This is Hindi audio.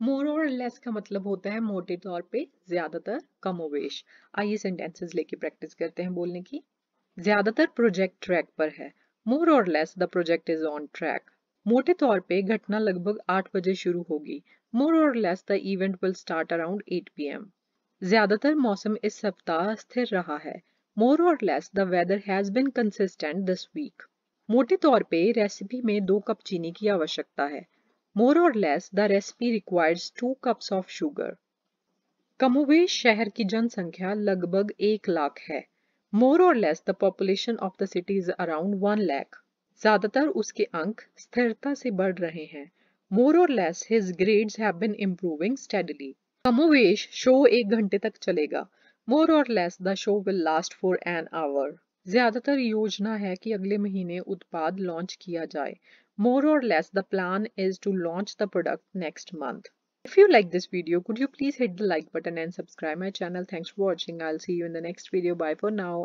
मोर और लेस का मतलब होता है मोटे तौर पे ज़्यादातर कमोवेश आइए सेंटेंसेस लेके प्रैक्टिस करते हैं बोलने की। ज़्यादातर प्रोजेक्ट ट्रैक पर है। मोर और less the project is on track मोटे तौर पे घटना लगभग आठ बजे शुरू होगी। मोर और less the event will start around 8 PM ज़्यादातर मौसम इस सप्ताह स्थिर रहा है। मोर और less the weather has been consistent this week मोटे तौर पे रेसिपी में दो कप चीनी की आवश्यकता है। More or less the recipe requires two cups of sugar कमोवेश शहर की जनसंख्या लगभग एक लाख है। मोर और less the population of the city is around one lakh ज़्यादातर उसके अंक स्थिरता से बढ़ रहे हैं। मोर और less his grades have been improving steadily कमोवेश show एक घंटे तक चलेगा। मोर और less the show will last for an hour ज़्यादातर योजना है कि अगले महीने उत्पाद लॉन्च किया जाए। More or less, the plan is to launch the product next month. If you like this video, could you please hit the like button and subscribe my channel. Thanks for watching. I'll see you in the next video. Bye for now.